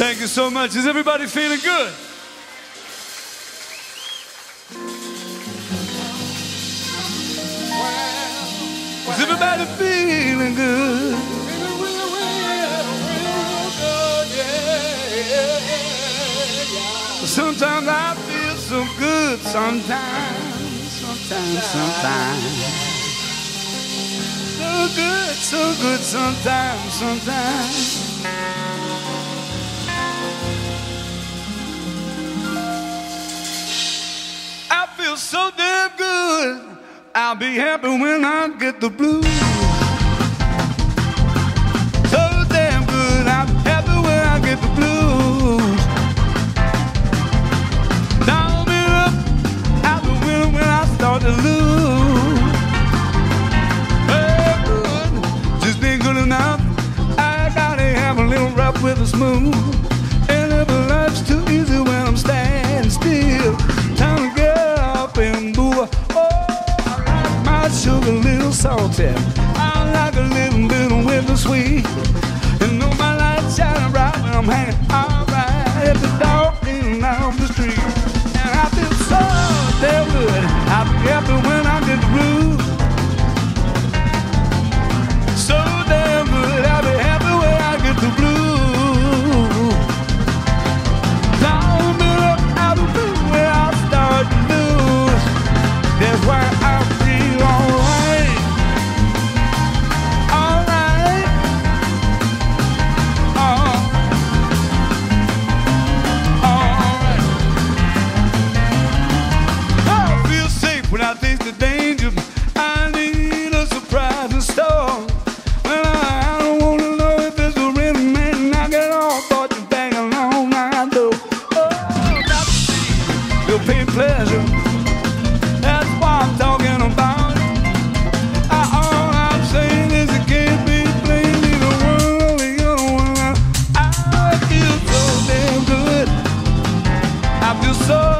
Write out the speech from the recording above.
Thank you so much. Is everybody feeling good? Is everybody feeling good? Sometimes I feel so good, sometimes, sometimes, sometimes. So good, so good, sometimes, sometimes. so damn good. I'll be happy when I get the blues. So damn good. I'm happy when I get the blues. Down me up. I'll be winning when I start to lose. Hey, good. Just ain't good enough. I gotta have a little rough with a smooth. abre sou.